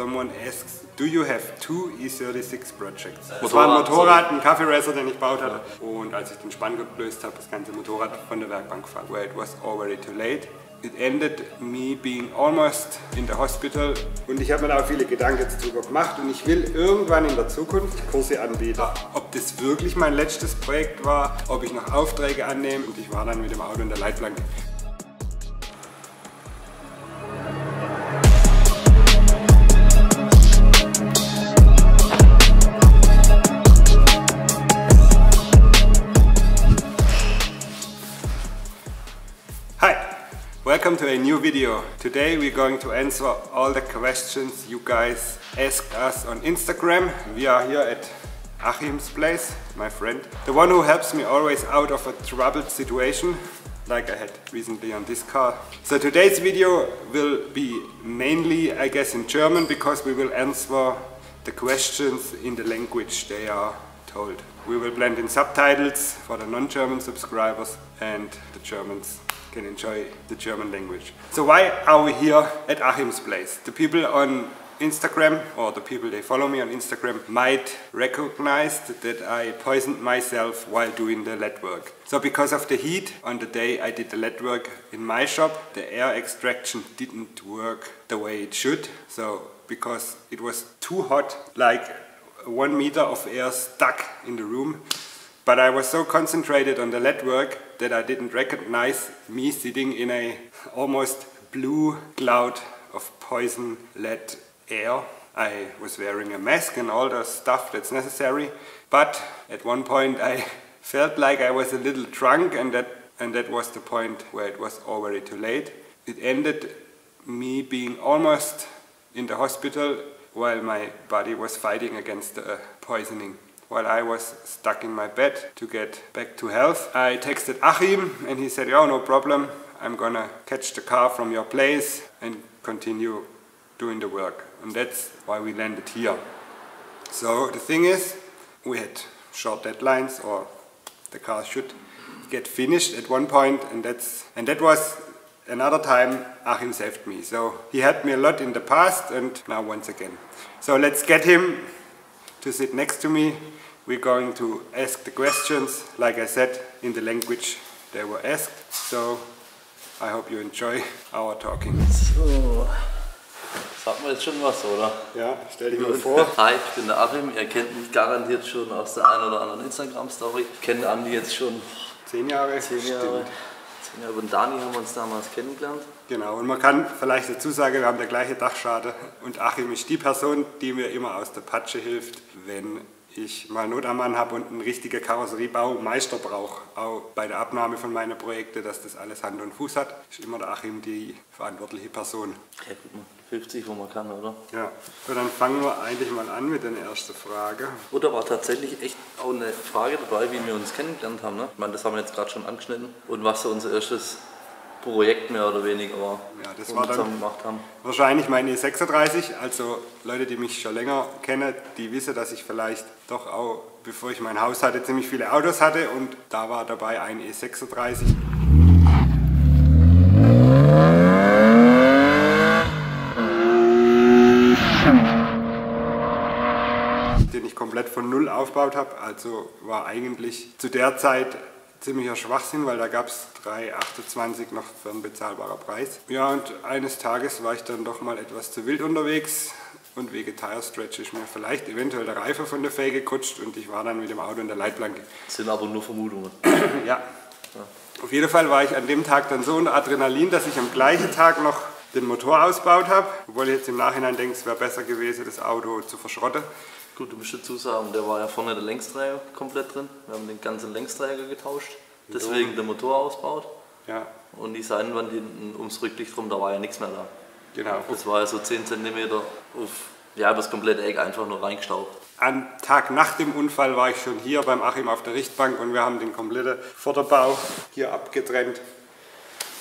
someone asks, do you have two E36 projects? Das war ein Motorrad, ein Kaffeeracer, den ich gebaut hatte. Und als ich den Spanngurt gelöst habe, das ganze Motorrad von der Werkbank gefallen. Where it was already too late. It ended me being almost in the hospital. Und ich habe mir da auch viele Gedanken darüber gemacht und ich will irgendwann in der Zukunft Kurse anbieten. Ob das wirklich mein letztes Projekt war, ob ich noch Aufträge annehme und ich war dann mit dem Auto in der Leitplanke. Welcome to a new video. Today we're going to answer all the questions you guys asked us on Instagram. We are here at Achim's place, my friend. The one who helps me always out of a troubled situation, like I had recently on this car. So today's video will be mainly, I guess, in German because we will answer the questions in the language they are told. We will blend in subtitles for the non-German subscribers and the Germans can enjoy the German language. So why are we here at Achim's place? The people on Instagram or the people they follow me on Instagram might recognize that I poisoned myself while doing the lead work. So because of the heat on the day I did the lead work in my shop, the air extraction didn't work the way it should. So because it was too hot, like one meter of air stuck in the room, but I was so concentrated on the lead work that I didn't recognize me sitting in a almost blue cloud of poison lead air. I was wearing a mask and all the stuff that's necessary, but at one point I felt like I was a little drunk and that, and that was the point where it was already too late. It ended me being almost in the hospital while my body was fighting against the poisoning while I was stuck in my bed to get back to health. I texted Achim and he said, oh, no problem. I'm gonna catch the car from your place and continue doing the work. And that's why we landed here. So the thing is, we had short deadlines or the car should get finished at one point and that's and that was another time Achim saved me. So he helped me a lot in the past and now once again. So let's get him to sit next to me we're going to ask the questions, like I said, in the language they were asked. So I hope you enjoy our talking. So, sagt man jetzt schon was, oder? Ja, stell dich mal vor. Hi, ich bin der Achim. Ihr kennt mich garantiert schon aus der einen oder anderen Instagram-Story. Ich kenne Andi jetzt schon zehn Jahre. Zehn Jahre. Zehn Jahre. Und Dani haben wir uns damals kennengelernt. Genau, und man kann vielleicht dazu sagen, wir haben der gleiche Dachschade. Und Achim ist die Person, die mir immer aus der Patsche hilft, wenn ich mal Not am Mann habe und einen richtigen Karosseriebau-Meister brauche, auch bei der Abnahme von meinen Projekten, dass das alles Hand und Fuß hat, ist immer der Achim die verantwortliche Person. Ja, gut, man 50, wo man kann, oder? Ja, so, dann fangen wir eigentlich mal an mit der ersten Frage. Oder war tatsächlich echt auch eine Frage dabei, wie wir uns kennengelernt haben. Ne? Ich meine, das haben wir jetzt gerade schon angeschnitten. Und was so unser erstes Projekt mehr oder weniger war, ja, das war dann gemacht haben. Wahrscheinlich meine E36, also Leute, die mich schon länger kennen, die wissen, dass ich vielleicht doch auch, bevor ich mein Haus hatte, ziemlich viele Autos hatte und da war dabei ein E36. den ich komplett von Null aufgebaut habe. Also war eigentlich zu der Zeit ziemlicher Schwachsinn, weil da gab es 3,28 noch für einen bezahlbarer Preis. Ja, und eines Tages war ich dann doch mal etwas zu wild unterwegs und wegen Tire Stretch ist mir vielleicht eventuell der Reifen von der Felge gerutscht und ich war dann mit dem Auto in der Leitplanke. Das sind aber nur Vermutungen. ja. ja. Auf jeden Fall war ich an dem Tag dann so unter Adrenalin, dass ich am gleichen Tag noch den Motor ausgebaut habe, obwohl ich jetzt im Nachhinein denke, es wäre besser gewesen, das Auto zu verschrotten. Gut, du musst dazu sagen, der war ja vorne der Längsträger komplett drin. Wir haben den ganzen Längsträger getauscht, deswegen der Motor ausbaut. Ja. Und die Seitenwand hinten ums Rücklicht rum, da war ja nichts mehr da. Genau. Das war ja so 10 cm auf ja, das komplette Eck einfach nur reingestaubt. Am Tag nach dem Unfall war ich schon hier beim Achim auf der Richtbank und wir haben den kompletten Vorderbau hier abgetrennt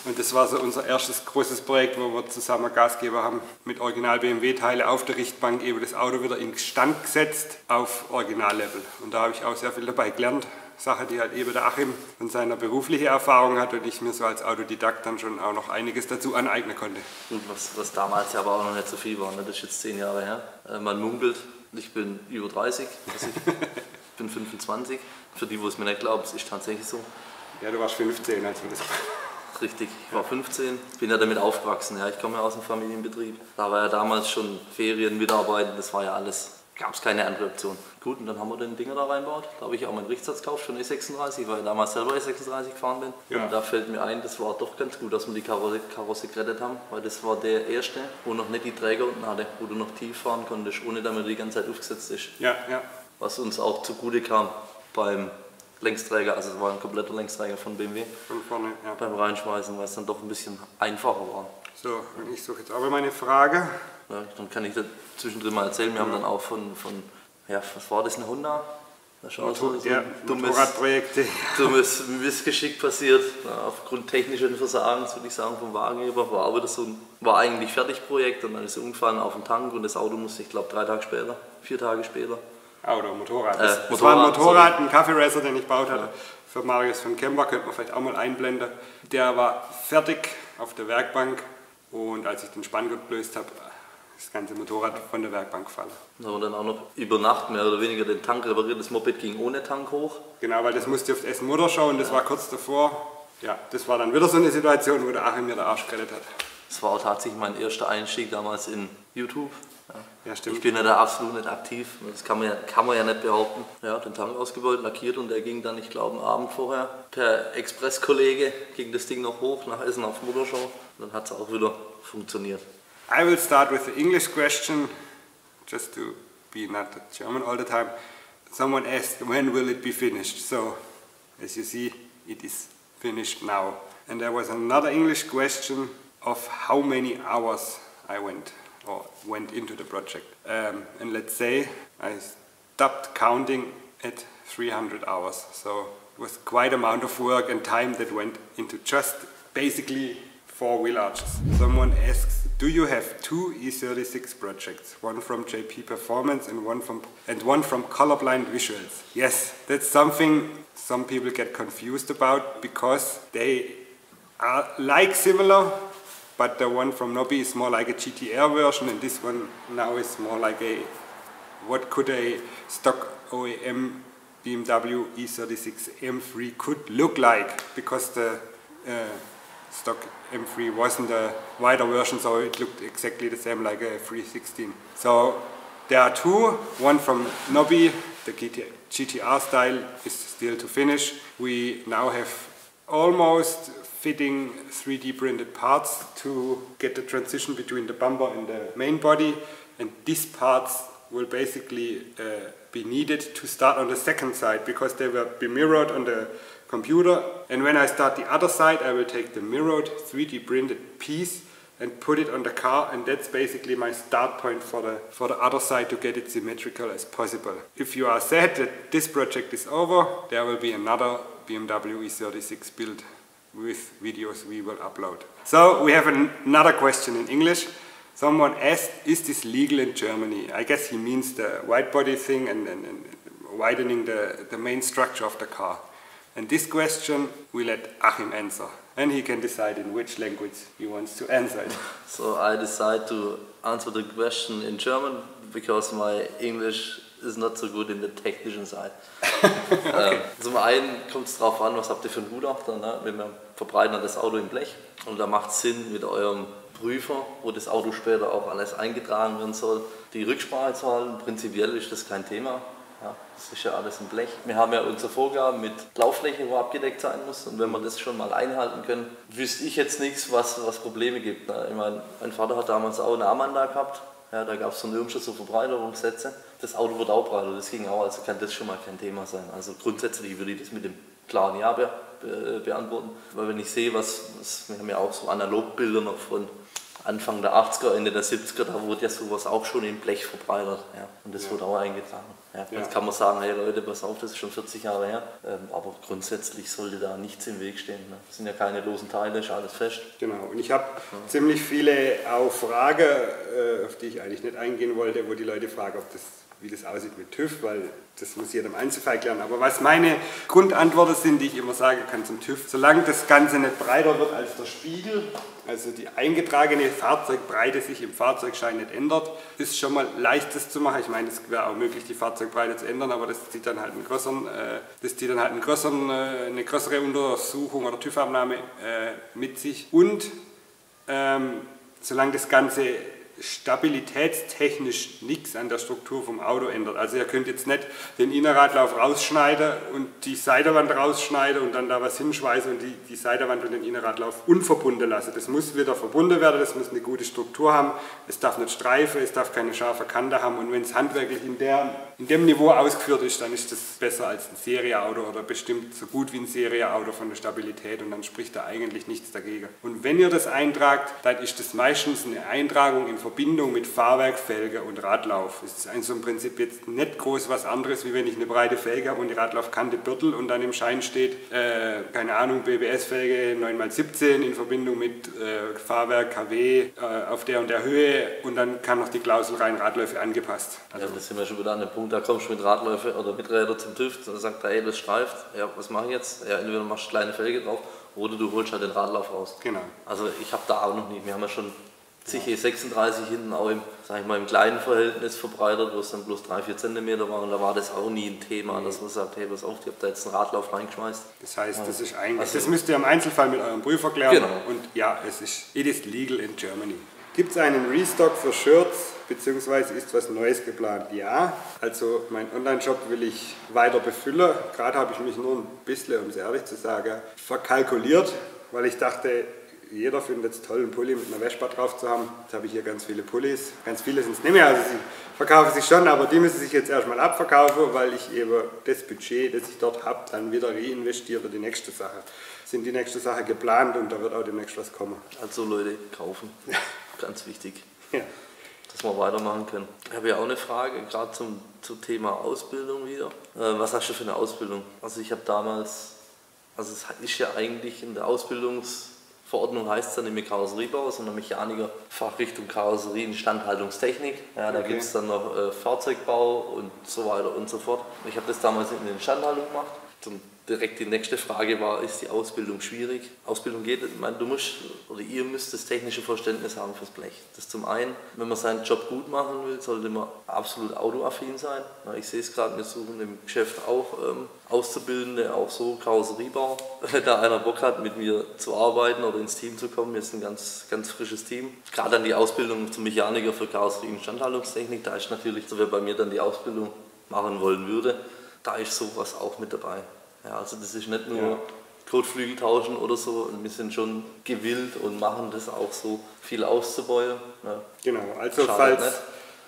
und das war so unser erstes großes Projekt, wo wir zusammen Gasgeber haben mit Original BMW-Teile auf der Richtbank eben das Auto wieder in Stand gesetzt auf Originallevel. Und da habe ich auch sehr viel dabei gelernt. Sache, die halt eben der Achim von seiner beruflichen Erfahrung hat und ich mir so als Autodidakt dann schon auch noch einiges dazu aneignen konnte. Gut, was, was damals ja aber auch noch nicht so viel war, ne? das ist jetzt zehn Jahre her. Äh, man munkelt, ich bin über 30, also ich bin 25. Für die, wo es mir nicht glauben, es ist tatsächlich so. Ja, du warst 15, als wir das Richtig, ich war 15, bin ja damit aufgewachsen. Ja, ich komme ja aus dem Familienbetrieb. Da war ja damals schon Ferien, Mitarbeiten, das war ja alles gab es keine andere Option. Gut, und dann haben wir den Dinger da reinbaut. Da habe ich auch meinen Richtsatz gekauft von E36, weil ich damals selber E36 gefahren bin. Ja. Und da fällt mir ein, das war doch ganz gut, dass wir die Karosse, Karosse gerettet haben, weil das war der erste, wo noch nicht die Träger unten hatte, wo du noch tief fahren konntest, ohne damit die ganze Zeit aufgesetzt ist. Ja, ja. Was uns auch zugute kam beim Längsträger, also es war ein kompletter Längsträger von BMW. Von vorne, ja. Beim Reinschmeißen, weil es dann doch ein bisschen einfacher war. So, und ich suche jetzt aber meine Frage. Ja, dann kann ich das zwischendrin mal erzählen. Wir ja. haben dann auch von, von, ja, was war das, eine Honda? Das ist auch so, so ja, dummes, dummes Missgeschick passiert. Ja, aufgrund technischen Versagens, würde ich sagen, vom Wagenheber. War aber das so ein, war eigentlich Fertigprojekt und dann ist es umgefallen auf den Tank und das Auto musste, ich glaube, drei Tage später, vier Tage später. Auto, Motorrad. Das, äh, Motorrad, das war ein Motorrad, sorry. ein Kaffee Racer, den ich gebaut hatte. Ja. Für Marius von Kemper, könnte man vielleicht auch mal einblenden. Der war fertig auf der Werkbank und als ich den Spanngurt gelöst habe, das ganze Motorrad von der Werkbank gefallen. Da haben wir dann auch noch über Nacht mehr oder weniger den Tank repariert. Das Moped ging ohne Tank hoch. Genau, weil das musste auf Essen Mutter schauen. Das ja. war kurz davor. Ja, das war dann wieder so eine Situation, wo der Achim mir der Arsch gerettet hat. Das war auch tatsächlich mein erster Einstieg damals in YouTube. Ja. stimmt. Ich bin ja da absolut nicht aktiv, das kann man, ja, kann man ja nicht behaupten. Ja, den Tank ausgebaut, lackiert und der ging dann, ich glaube, einen Abend vorher per Express-Kollege ging das Ding noch hoch nach Essen auf Motorshow. Und dann hat es auch wieder funktioniert. I will start with the English question, just to be not German all the time. Someone asked, when will it be finished? So, as you see, it is finished now. And there was another English question of how many hours I went or went into the project. Um, and let's say I stopped counting at 300 hours. So it was quite amount of work and time that went into just basically four wheel arches. Someone asks, do you have two E36 projects? One from JP Performance and one from and one from Colorblind Visuals. Yes, that's something some people get confused about because they are like similar, but the one from Nobby is more like a GTR version and this one now is more like a what could a stock OEM BMW E36 M3 could look like because the uh, stock M3 wasn't a wider version, so it looked exactly the same like a 316. So there are two, one from Nobby, the GTR style is still to finish. We now have almost fitting 3D printed parts to get the transition between the bumper and the main body and these parts will basically uh, be needed to start on the second side because they will be mirrored on the computer. And when I start the other side, I will take the mirrored 3D printed piece and put it on the car and that's basically my start point for the, for the other side to get it symmetrical as possible. If you are sad that this project is over, there will be another BMW E36 build with videos we will upload. So we have an another question in English. Someone asked, is this legal in Germany? I guess he means the white body thing and, and, and widening the, the main structure of the car. And this question we let Achim answer. And he can decide in which language he wants to answer it. So I decide to answer the question in German because my English is not so good in the technischen side. okay. ähm, zum einen kommt es darauf an, was habt ihr für einen Gutachter. Ne? Wir verbreiten das Auto im Blech und da macht es Sinn mit eurem Prüfer, wo das Auto später auch alles eingetragen werden soll, die Rücksprache zu halten. Prinzipiell ist das kein Thema. Ja, das ist ja alles im Blech. Wir haben ja unsere Vorgaben mit Laufläche, wo abgedeckt sein muss. Und wenn wir das schon mal einhalten können, wüsste ich jetzt nichts, was, was Probleme gibt. Ne? Ich meine, mein Vater hat damals auch eine Amanda gehabt. Ja, da gab es so nirgendwo so Verbreiterungssätze. Das Auto wird auch breiter, das ging auch, also kann das schon mal kein Thema sein. Also grundsätzlich würde ich das mit dem klaren Ja be be beantworten. Weil wenn ich sehe, was, was, wir haben ja auch so Analogbilder noch von Anfang der 80er, Ende der 70er, da wurde ja sowas auch schon im Blech verbreitert. Ja. Und das ja. wurde auch eingetragen. Ja. Jetzt ja. kann man sagen, hey Leute, pass auf, das ist schon 40 Jahre her. Ähm, aber grundsätzlich sollte da nichts im Weg stehen. Ne. Das sind ja keine losen Teile, ist alles fest. Genau. Und ich habe ziemlich viele auch Fragen, äh, auf die ich eigentlich nicht eingehen wollte, wo die Leute fragen, ob das wie das aussieht mit TÜV, weil das muss jedem Einzelfall klären. Aber was meine Grundantworten sind, die ich immer sagen kann zum TÜV, solange das Ganze nicht breiter wird als der Spiegel, also die eingetragene Fahrzeugbreite sich im Fahrzeugschein nicht ändert, ist schon mal leicht das zu machen. Ich meine, es wäre auch möglich, die Fahrzeugbreite zu ändern, aber das zieht dann halt einen größeren, äh, das zieht dann halt einen größeren, äh, eine größere Untersuchung oder TÜV-Abnahme äh, mit sich. Und ähm, solange das Ganze stabilitätstechnisch nichts an der Struktur vom Auto ändert. Also ihr könnt jetzt nicht den Innerradlauf rausschneiden und die Seitenwand rausschneiden und dann da was hinschweißen und die, die Seitenwand und den Innerradlauf unverbunden lassen. Das muss wieder verbunden werden, das muss eine gute Struktur haben, es darf nicht streifen, es darf keine scharfe Kante haben und wenn es handwerklich in, der, in dem Niveau ausgeführt ist, dann ist das besser als ein Serieauto oder bestimmt so gut wie ein Serieauto von der Stabilität und dann spricht da eigentlich nichts dagegen. Und wenn ihr das eintragt, dann ist das meistens eine Eintragung in Verbindung mit Fahrwerk, Felge und Radlauf. Es ist also im Prinzip jetzt nicht groß was anderes, wie wenn ich eine breite Felge habe und die Radlaufkante Birtel und dann im Schein steht, äh, keine Ahnung, BBS-Felge 9x17 in Verbindung mit äh, Fahrwerk, KW äh, auf der und der Höhe und dann kann noch die Klausel rein Radläufe angepasst. Also ja, das sind wir schon wieder an dem Punkt, da kommst du mit Radläufe oder mit Räder zum TÜV und sagt, hey, das streift, ja, was mache ich jetzt? Ja, entweder machst du kleine Felge drauf oder du holst halt den Radlauf raus. Genau. Also ich habe da auch noch nicht, wir haben ja schon sich E36 hinten auch im, sag ich mal, im kleinen Verhältnis verbreitert, wo es dann bloß 3-4 cm war und da war das auch nie ein Thema, mhm. dass man sagt, hey, pass auf, ich habe da jetzt einen Radlauf reingeschmeißt. Das heißt, das ist eigentlich, also, das müsst ihr im Einzelfall mit eurem Prüfer klären genau. und ja, es ist, it is legal in Germany. Gibt es einen Restock für Shirts, beziehungsweise ist was Neues geplant? Ja, also mein Online-Shop will ich weiter befüllen. Gerade habe ich mich nur ein bisschen, um es ehrlich zu sagen, verkalkuliert, weil ich dachte, jeder findet es toll, einen Pulli mit einer Vespa drauf zu haben. Jetzt habe ich hier ganz viele Pullis. Ganz viele sind es nicht mehr, also sie verkaufen sich schon, aber die müssen sich jetzt erstmal abverkaufen, weil ich eben das Budget, das ich dort habe, dann wieder reinvestiere für die nächste Sache. Sind die nächste Sache geplant und da wird auch demnächst was kommen. Also Leute, kaufen. Ganz wichtig. Ja. Dass wir weitermachen können. Ich habe ja auch eine Frage, gerade zum, zum Thema Ausbildung wieder. Äh, was hast du für eine Ausbildung? Also ich habe damals, also es ist ja eigentlich in der Ausbildungs- Verordnung heißt es dann nicht Karosseriebau, sondern Mechaniker, Fachrichtung Karosserie Instandhaltungstechnik. Ja, da okay. gibt es dann noch äh, Fahrzeugbau und so weiter und so fort. Ich habe das damals in der Instandhaltung gemacht. Zum direkt die nächste Frage war, ist die Ausbildung schwierig? Ausbildung geht, ich meine, du musst oder ihr müsst das technische Verständnis haben fürs Blech. Das zum einen, wenn man seinen Job gut machen will, sollte man absolut autoaffin sein. Ich sehe es gerade, wir suchen im Geschäft auch ähm, Auszubildende, auch so Karosseriebau. Wenn da einer Bock hat, mit mir zu arbeiten oder ins Team zu kommen, sind ein ganz, ganz frisches Team. Gerade an die Ausbildung zum Mechaniker für Karosserie und Instandhaltungstechnik, da ist natürlich, so wer bei mir dann die Ausbildung machen wollen würde, da ist sowas auch mit dabei. Ja, also das ist nicht nur ja. Kotflügel tauschen oder so, wir sind schon gewillt und machen das auch so, viel auszubauen. Ja. Genau, also Schadet falls nicht.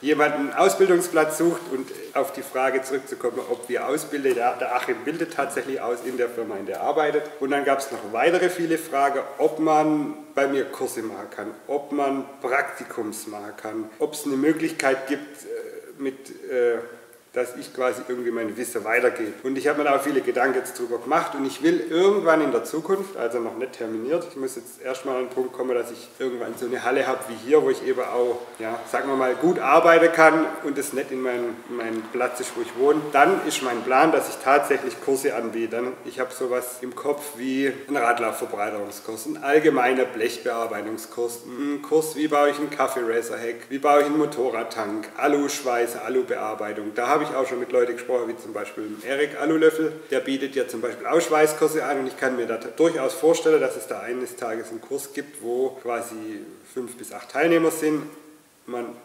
jemand einen Ausbildungsplatz sucht und auf die Frage zurückzukommen, ob wir ausbilden, der, der Achim bildet tatsächlich aus in der Firma, in der er arbeitet. Und dann gab es noch weitere viele Fragen, ob man bei mir Kurse machen kann, ob man Praktikums machen kann, ob es eine Möglichkeit gibt, äh, mit... Äh, dass ich quasi irgendwie mein Wissen weitergebe. Und ich habe mir da auch viele Gedanken jetzt drüber gemacht und ich will irgendwann in der Zukunft, also noch nicht terminiert, ich muss jetzt erstmal an den Punkt kommen, dass ich irgendwann so eine Halle habe wie hier, wo ich eben auch, ja, sagen wir mal, gut arbeiten kann und es nicht in meinem mein Platz ist, wo ich wohne. Dann ist mein Plan, dass ich tatsächlich Kurse anbiete. Ich habe sowas im Kopf wie ein Radlaufverbreiterungskurs, ein allgemeiner Blechbearbeitungskurs, ein Kurs, wie baue ich einen Kaffee-Racer-Heck, wie baue ich einen Motorradtank, Aluschweiße, Alubearbeitung. Da habe habe ich auch schon mit Leuten gesprochen, wie zum Beispiel Erik Alulöffel. Der bietet ja zum Beispiel Ausschweißkurse an und ich kann mir da durchaus vorstellen, dass es da eines Tages einen Kurs gibt, wo quasi fünf bis acht Teilnehmer sind. Man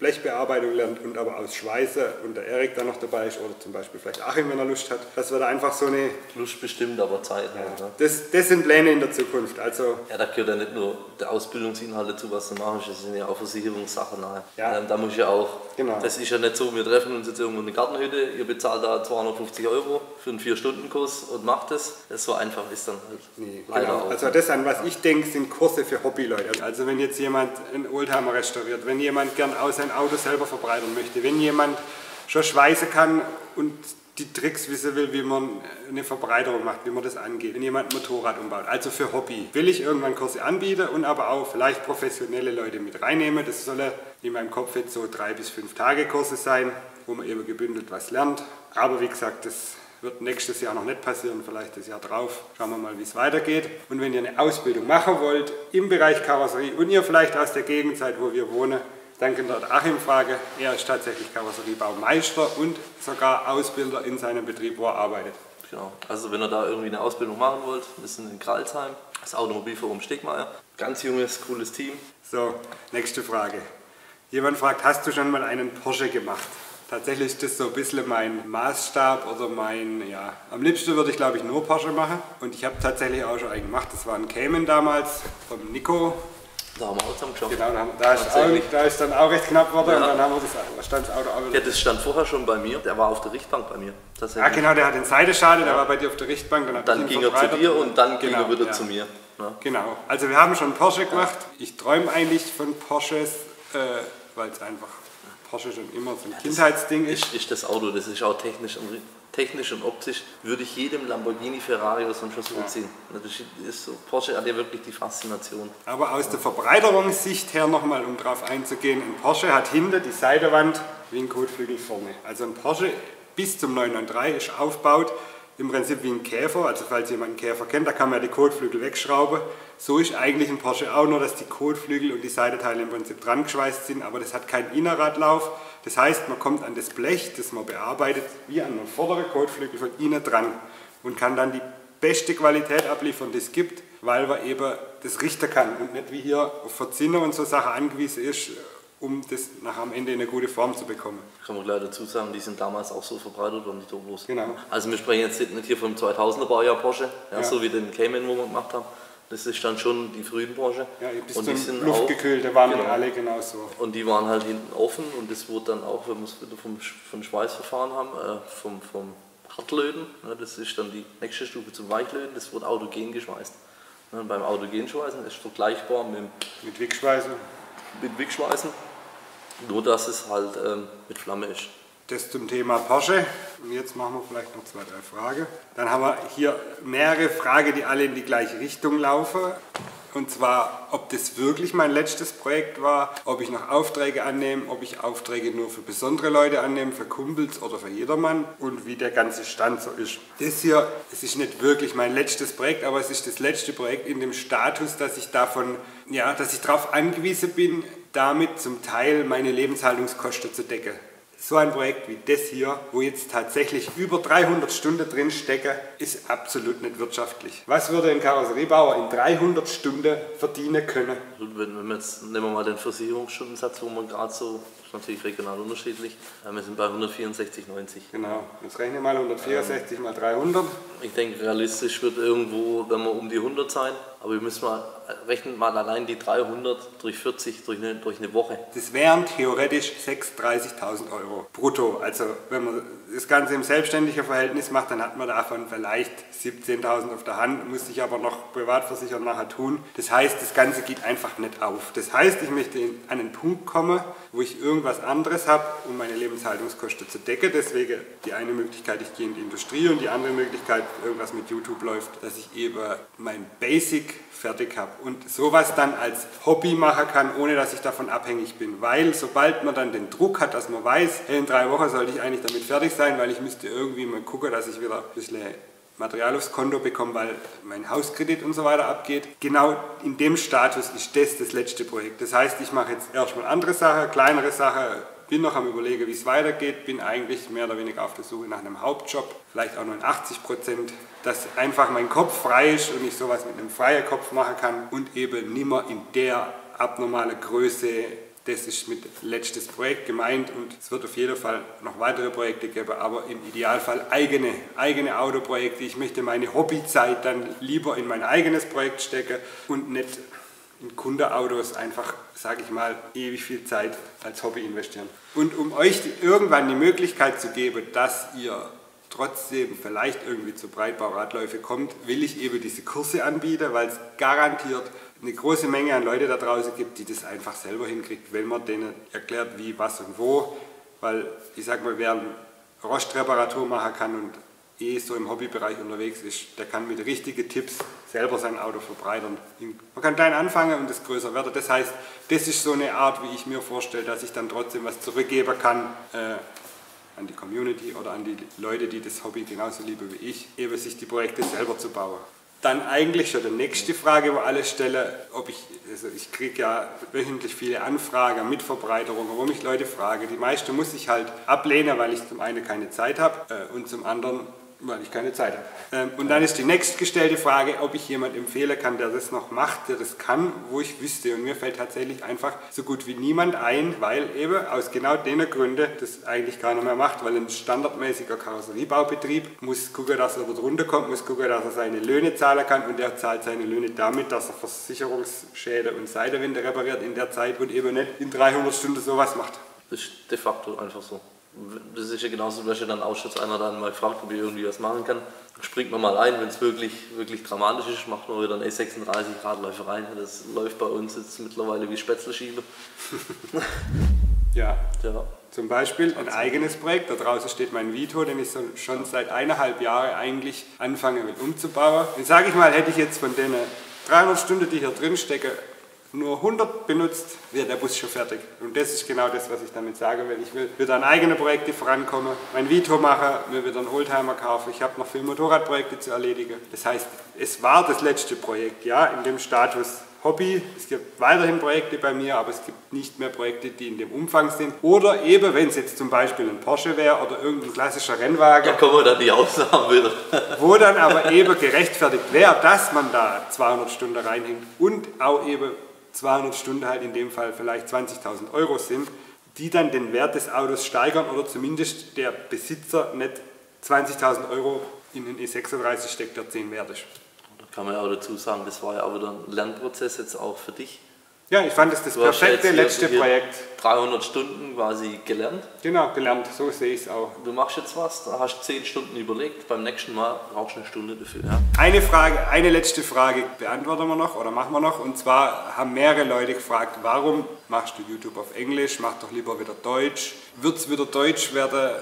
Blechbearbeitung lernt und aber aus Schweiße und der Erik dann noch dabei ist oder zum Beispiel vielleicht Achim, wenn er Lust hat, dass wir da einfach so eine... Lust bestimmt, aber Zeit. Ja, halt, ne? das, das sind Pläne in der Zukunft. Also ja, da gehört ja nicht nur der Ausbildungsinhalt dazu, was du machst, das sind ja auch Versicherungssachen. Ja. Ähm, da muss ja auch, genau. das ist ja nicht so, wir treffen uns jetzt irgendwo in der Gartenhütte, ihr bezahlt da 250 Euro für einen 4-Stunden-Kurs und macht das. Das so einfach ist dann halt nee, genau. auch. Also das an was ich denke, sind Kurse für Hobbyleute. Also wenn jetzt jemand einen Oldtimer restauriert, wenn jemand gern aus ein Auto selber verbreitern möchte. Wenn jemand schon schweißen kann und die Tricks wissen will, wie man eine Verbreiterung macht, wie man das angeht, wenn jemand ein Motorrad umbaut. Also für Hobby will ich irgendwann Kurse anbieten und aber auch vielleicht professionelle Leute mit reinnehmen. Das soll in meinem Kopf jetzt so drei bis fünf Tage Kurse sein, wo man eben gebündelt was lernt. Aber wie gesagt, das wird nächstes Jahr noch nicht passieren, vielleicht das Jahr drauf. Schauen wir mal, wie es weitergeht. Und wenn ihr eine Ausbildung machen wollt im Bereich Karosserie und ihr vielleicht aus der Gegend seid, wo wir wohnen, dann könnt ihr dort Achim fragen. Er ist tatsächlich Karosseriebaumeister und sogar Ausbilder in seinem Betrieb, wo er arbeitet. Genau. Also wenn ihr da irgendwie eine Ausbildung machen wollt, wir sind in Kralsheim, das Automobilforum Stegmeier. Ganz junges, cooles Team. So, nächste Frage. Jemand fragt, hast du schon mal einen Porsche gemacht? Tatsächlich ist das so ein bisschen mein Maßstab oder mein, ja, am liebsten würde ich glaube ich nur Porsche machen. Und ich habe tatsächlich auch schon einen gemacht. Das war ein Cayman damals vom Nico. Da haben wir auch zusammen geschafft. Genau, da ist, auch, da ist dann auch recht knapp geworden Ja. und dann haben wir das, stand das Auto auch wieder. Ja, das stand vorher schon bei mir. Der war auf der Richtbank bei mir. Ja, Tatsächlich. genau, der hat den Seitenschaden, der war bei dir auf der Richtbank. Dann, Dann ging er zu dir und dann ging Genau, er wieder ja. zu mir. Ja. Genau, also wir haben schon Porsche gemacht. Ich träume eigentlich von Porsches, äh, weil es einfach Porsche schon immer so ein Kindheitsding ist. Ist, ist das Auto, das ist auch technisch und, technisch und optisch, würde ich jedem Lamborghini, Ferrari oder sonst was vorziehen. Das ist so, Porsche hat ja wirklich die Faszination. Aber aus der Verbreiterungssicht her nochmal, um darauf einzugehen, ein Porsche hat hinten die Seitenwand wie ein Kotflügel vorne. Also ein Porsche bis zum 993 ist aufgebaut, im Prinzip wie ein Käfer, also falls jemand einen Käfer kennt, da kann man ja die Kotflügel wegschrauben. So ist eigentlich ein Porsche auch, nur dass die Kotflügel und die Seitenteile im Prinzip dran geschweißt sind, aber das hat keinen Innerradlauf. Das heißt, man kommt an das Blech, das man bearbeitet, wie an einen vorderen Kotflügel von innen dran und kann dann die beste Qualität abliefern, die es gibt, weil man eben das richten kann und nicht wie hier auf Verzinner und so Sachen angewiesen ist, um das nach am Ende in eine gute Form zu bekommen. Kann man gleich dazu sagen, die sind damals auch so verbreitet worden, die Turbos. Genau. Also wir sprechen jetzt nicht hier vom 2000er Baujahr Porsche, ja, Ja. so wie den Cayman, wo wir gemacht haben. Das ist dann schon die frühen Porsche. Ja, bis und die zum sind Luftgekühlte waren genau. die alle genauso. Und die waren halt hinten offen und das wurde dann auch, wenn wir es wieder vom, vom Schweißverfahren haben, äh, vom, vom Hartlöten, ne, das ist dann die nächste Stufe zum Weichlöten, das wurde autogen geschweißt. Ne, beim Autogenschweißen ist vergleichbar mit, Mit Wegschweiße. mit Wegschweißen, nur dass es halt ähm, mit Flamme ist. Das zum Thema Porsche. Und jetzt machen wir vielleicht noch zwei, drei Fragen. Dann haben wir hier mehrere Fragen, die alle in die gleiche Richtung laufen. Und zwar, ob das wirklich mein letztes Projekt war, ob ich noch Aufträge annehme, ob ich Aufträge nur für besondere Leute annehme, für Kumpels oder für jedermann und wie der ganze Stand so ist. Das hier, es ist nicht wirklich mein letztes Projekt, aber es ist das letzte Projekt in dem Status, dass ich davon, ja, dass ich darauf angewiesen bin, damit zum Teil meine Lebenshaltungskosten zu decken so ein Projekt wie das hier, wo jetzt tatsächlich über 300 Stunden drin stecken, ist absolut nicht wirtschaftlich. Was würde ein Karosseriebauer in 300 Stunden verdienen können? Wenn, wenn wir jetzt nehmen wir mal den Versicherungsstundensatz, wo man gerade so, ist natürlich regional unterschiedlich, wir sind bei 164,90. Genau, jetzt rechne mal 164 mal 300. Ich denke, realistisch wird irgendwo, wenn wir um die 100 sein, aber wir müssen mal rechnen mal allein die 300 durch 40 durch eine, durch eine Woche. Das wären theoretisch 36.000 Euro brutto. Also wenn man das Ganze im selbstständigen Verhältnis macht, dann hat man davon vielleicht 17.000 auf der Hand, muss sich aber noch privat versichern nachher tun. Das heißt, das Ganze geht einfach nicht auf. Das heißt, ich möchte an einen Punkt kommen, wo ich irgendwas anderes habe, um meine Lebenshaltungskosten zu decken. Deswegen die eine Möglichkeit, ich gehe in die Industrie und die andere Möglichkeit, irgendwas mit YouTube läuft, dass ich eben mein Basic fertig habe und sowas dann als Hobby machen kann, ohne dass ich davon abhängig bin. Weil sobald man dann den Druck hat, dass man weiß, in drei Wochen sollte ich eigentlich damit fertig sein, weil ich müsste irgendwie mal gucken, dass ich wieder ein bisschen Material aufs Konto bekomme, weil mein Hauskredit und so weiter abgeht. Genau in dem Status ist das das letzte Projekt. Das heißt, ich mache jetzt erstmal andere Sachen, kleinere Sachen, bin noch am überlegen, wie es weitergeht, bin eigentlich mehr oder weniger auf der Suche nach einem Hauptjob, vielleicht auch nur in 80 Prozent, dass einfach mein Kopf frei ist und ich sowas mit einem freien Kopf machen kann und eben nimmer in der abnormale Größe. Das ist mit letztes Projekt gemeint und es wird auf jeden Fall noch weitere Projekte geben, aber im Idealfall eigene, eigene Autoprojekte. Ich möchte meine Hobbyzeit dann lieber in mein eigenes Projekt stecken und nicht in Kundeautos einfach, sage ich mal, ewig viel Zeit als Hobby investieren. Und um euch die, irgendwann die Möglichkeit zu geben, dass ihr trotzdem vielleicht irgendwie zu Breitbauradläufe kommt, will ich eben diese Kurse anbieten, weil es garantiert eine große Menge an Leute da draußen gibt, die das einfach selber hinkriegt, wenn man denen erklärt, wie, was und wo. Weil ich sag mal, wer Rostreparatur machen kann und eh so im Hobbybereich unterwegs ist, der kann mit richtigen Tipps selber sein Auto verbreitern. Man kann klein anfangen und es größer werden. Das heißt, das ist so eine Art, wie ich mir vorstelle, dass ich dann trotzdem was zurückgeben kann äh, an die Community oder an die Leute, die das Hobby genauso lieben wie ich, eben sich die Projekte selber zu bauen. Dann eigentlich schon die nächste Frage, wo alle stellen, ob ich, also ich kriege ja wöchentlich viele Anfragen mit Verbreiterung, warum ich Leute frage. Die meisten muss ich halt ablehnen, weil ich zum einen keine Zeit habe äh, und zum anderen weil ich keine Zeit habe. Ähm, und dann ist die nächstgestellte Frage, ob ich jemand empfehlen kann, der das noch macht, der das kann, wo ich wüsste. Und mir fällt tatsächlich einfach so gut wie niemand ein, weil eben aus genau den Gründen das eigentlich gar nicht mehr macht, weil ein standardmäßiger Karosseriebaubetrieb muss gucken, dass er dort runterkommt, muss gucken, dass er seine Löhne zahlen kann und er zahlt seine Löhne damit, dass er Versicherungsschäden und Seitenwände repariert in der Zeit und eben nicht in 300 Stunden sowas macht. Das ist de facto einfach so das ist ja genauso, wenn dann Ausschuss einer dann mal fragt, ob ich irgendwie was machen kann. Springt man mal ein, wenn es wirklich, wirklich dramatisch ist, macht man wieder ein E36 Radläufer rein. Das läuft bei uns jetzt mittlerweile wie Spätzleschiebe. ja. ja. Zum Beispiel ein eigenes Projekt. Da draußen steht mein Vito, den ich schon seit eineinhalb Jahren eigentlich anfange will umzubauen. Und sage ich mal, hätte ich jetzt von den 300 Stunden, die hier drin stecken, nur 100 benutzt, wird der Bus schon fertig. Und das ist genau das, was ich damit sagen will. Ich will wieder an eigene Projekte vorankommen, mein Vito machen, mir wieder einen Oldtimer kaufen. Ich habe noch viele Motorradprojekte zu erledigen. Das heißt, es war das letzte Projekt, ja, in dem Status Hobby. Es gibt weiterhin Projekte bei mir, aber es gibt nicht mehr Projekte, die in dem Umfang sind. Oder eben, wenn es jetzt zum Beispiel ein Porsche wäre oder irgendein klassischer Rennwagen. Da kommen wir dann die Ausnahmen wieder. wo dann aber eben gerechtfertigt wäre, dass man da 200 Stunden reinhängt und auch eben 200 Stunden halt in dem Fall vielleicht 20.000 Euro sind, die dann den Wert des Autos steigern oder zumindest der Besitzer nicht 20.000 Euro in den E36 steckt, der 10 wert ist. Da kann man ja auch dazu sagen, das war ja auch wieder ein Lernprozess jetzt auch für dich. Ja, ich fand es das, das perfekte letzte Projekt. 300 Stunden quasi gelernt. Genau, gelernt, so sehe ich es auch. Du machst jetzt was, da hast du 10 Stunden überlegt, beim nächsten Mal brauchst du eine Stunde dafür. Ja? Eine Frage, eine letzte Frage beantworten wir noch oder machen wir noch. Und zwar haben mehrere Leute gefragt, warum machst du YouTube auf Englisch, mach doch lieber wieder Deutsch. Wird es wieder Deutsch werden?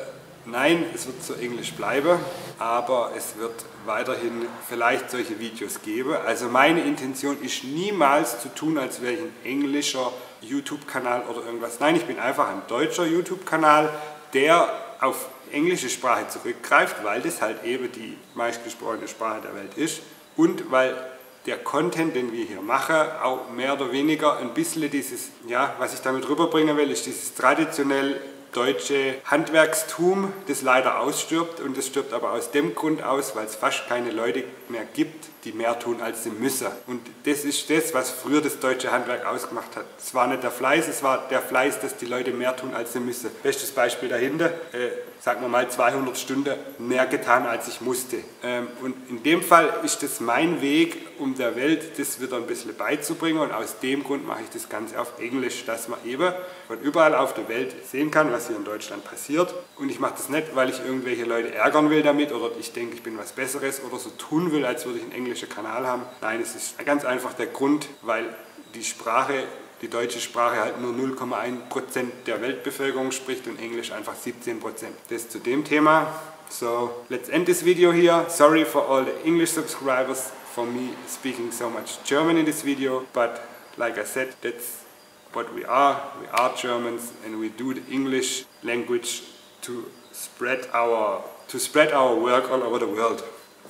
Nein, es wird so Englisch bleiben, aber es wird weiterhin vielleicht solche Videos geben. Also meine Intention ist niemals zu tun, als wäre ich ein englischer YouTube-Kanal oder irgendwas. Nein, ich bin einfach ein deutscher YouTube-Kanal, der auf englische Sprache zurückgreift, weil das halt eben die meistgesprochene Sprache der Welt ist und weil der Content, den wir hier machen, auch mehr oder weniger ein bisschen dieses, ja, was ich damit rüberbringen will, ist dieses traditionell deutsche Handwerkstum, das leider ausstirbt. Und das stirbt aber aus dem Grund aus, weil es fast keine Leute mehr gibt, die mehr tun, als sie müssen. Und das ist das, was früher das deutsche Handwerk ausgemacht hat. Es war nicht der Fleiß, es war der Fleiß, dass die Leute mehr tun, als sie müssen. Bestes Beispiel dahinter, äh, sagen wir mal 200 Stunden mehr getan, als ich musste. Ähm, und in dem Fall ist das mein Weg, um der Welt das wieder ein bisschen beizubringen. Und aus dem Grund mache ich das Ganze auf Englisch, dass man eben von überall auf der Welt sehen kann, was hier in Deutschland passiert. Und ich mache das nicht, weil ich irgendwelche Leute ärgern will damit oder ich denke, ich bin was Besseres oder so tun will, als würde ich einen englischen Kanal haben. Nein, es ist ganz einfach der Grund, weil die Sprache die deutsche Sprache halt nur 0,1% der Weltbevölkerung spricht und Englisch einfach 17%. Das zu dem Thema. So, let's end this video here. Sorry for all the English subscribers for me speaking so much German in this video, but like I said, that's what we are. We are Germans and we do the English language to spread our to spread our work all over the world.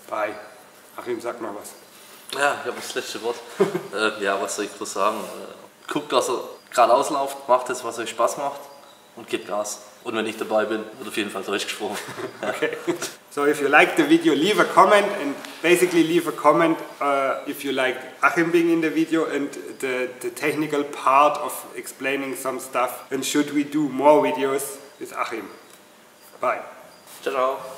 Bye. Achim, sag mal was. Ja, ich habe das letzte Wort. äh, ja, was soll ich groß sagen? Äh, guckt, dass er geradeaus lauft, macht das, was euch Spaß macht und gebt Gas. Und wenn ich dabei bin, wird auf jeden Fall Deutsch gesprochen. okay. So if you like the video, leave a comment and basically leave a comment uh, if you like Achim being in the video and the, the technical part of explaining some stuff and should we do more videos with Achim. Bye. Ciao, ciao.